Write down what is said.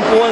campo